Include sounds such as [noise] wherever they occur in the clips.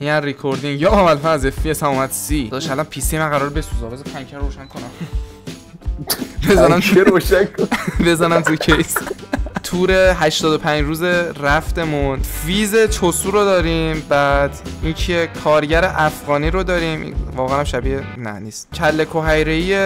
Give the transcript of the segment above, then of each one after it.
این هر ریکوردینگ یا اول فاز اف اس اومد سی داشت الان پی سی من قرار بسوزه بذار پنکر روشن کنم. بزنم روشن کن. [laughs] بزنم تو کیس. تور 85 روز رفتمون. فیز چسو رو داریم بعد این که کارگر افغانی رو داریم. واقعا هم شبیه نه نیست. کله کوهیری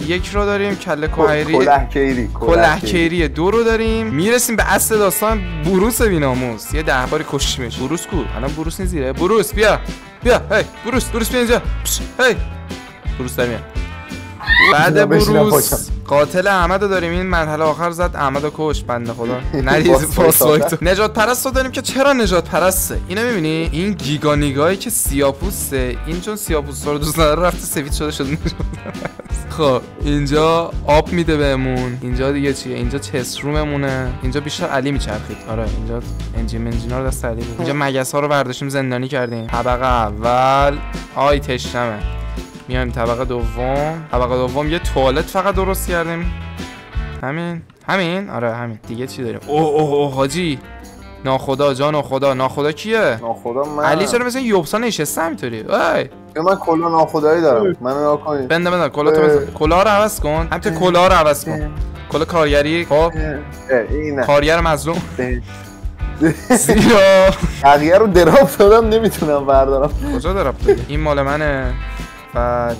یک رو داریم کله کوهیری کله کیری دو رو داریم. می‌رسیم به اصل داستان بروس بیناموس یه ده باری کشتیمش. بروس کو؟ الان بروس نیزیره بروس بیا. بیا. هی بروس بروس بیا اینجا. هی. بروس در بعد پاچم. قاتل احمد رو داریم. این مرحله آخر زد. احمد کش بنده خدا. وایسا. نجات پرست رو داریم که چرا نجات پرسته اینو می‌بینی؟ این گیگانیگایی که سیاپوسته. این چون سیاپوس رو دوست نداره رفته سفید شده شده. [laughs] خب اینجا آب میده بهمون. اینجا دیگه چیه؟ اینجا چست روممونه. اینجا بیشتر علی میچرخید. آره اینجا انجین منجینا رو دست علی بود. اینجا مگس ها رو برداشتیم زندانی کردیم. طبقه اول. آی تشنمه. میایم طبقه دوم. طبقه دوم یه توالت فقط درست کردیم. همین. همین؟ آره همین. دیگه چی داریم؟ اوه اوه اوه حاجی. ناخدا جان و خدا. ناخدا کیه؟ ناخدا من. علی چرا مثل یوبسا نشسته همینطوری؟ ای. یا من کلا ناخدایی دارم. منو ناکنید بنده بنده کلا تو بزن کلا رو عوض کن. همینطور کلا رو عوض کن. کلا کارگری خب. اینه. کارگر مظلوم. [laughs] [laughs] زیرا بقیه رو دراپ دادم نمی‌تونم بردارم. کجا دارم این مال منه. بعد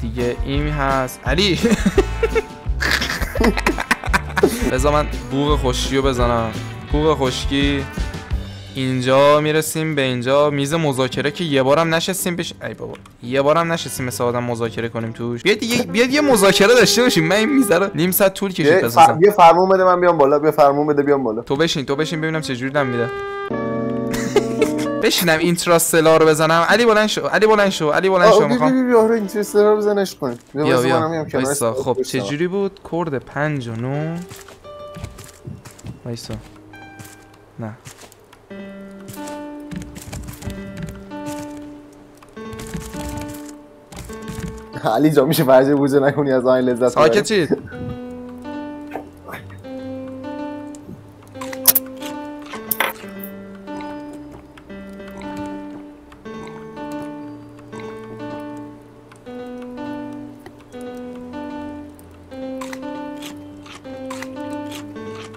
دیگه این هست. علی. بذار من بوق خشکی رو بزنم. بوق خشکی اینجا می‌رسیم به اینجا. میز مذاکره که یه بارم نشستیم بش ای بابا. یه بارم نشستیم مثل آدم مذاکره کنیم توش. بیاد دیگه بیاد یه مذاکره داشته باشیم. من این میزه رو نیم ساعت طول کشید یه بسازم ف- یه فرمون بده من بیام بالا. بیا فرمون بده بیام بالا. تو بشین تو بشین ببینم چه جوری دم میده بشینم اینتراستلا رو بزنم. علی بلند شو علی بلند شو علی بلند شو می‌خوام. بی بی آره اینترستر رو بزنش کنیم بیا بیا بیا. خب بشنوم. چه جوری بود؟ کرد پنج و نو. وایسا. نه. علی جا میشه فرض بوزه نکنی از آین لذت ساکت؟ چید